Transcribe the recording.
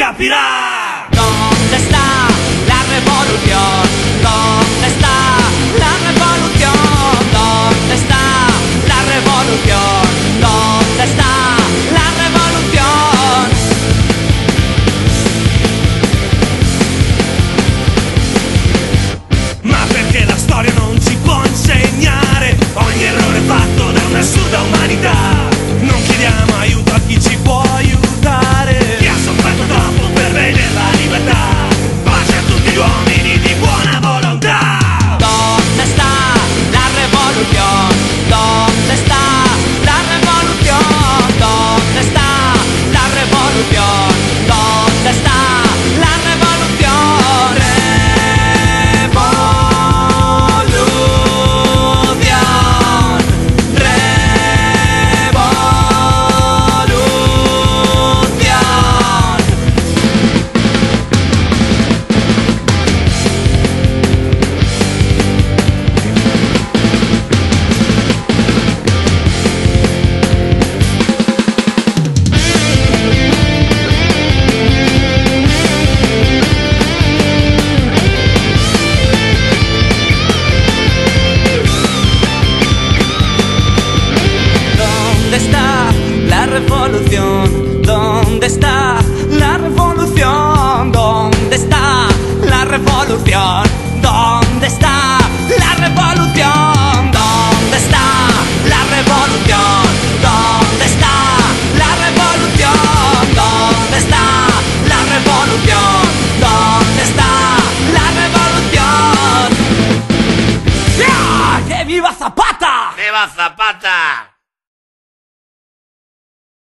escapará. ¿Dónde está la revolución? ¡Viva Zapata!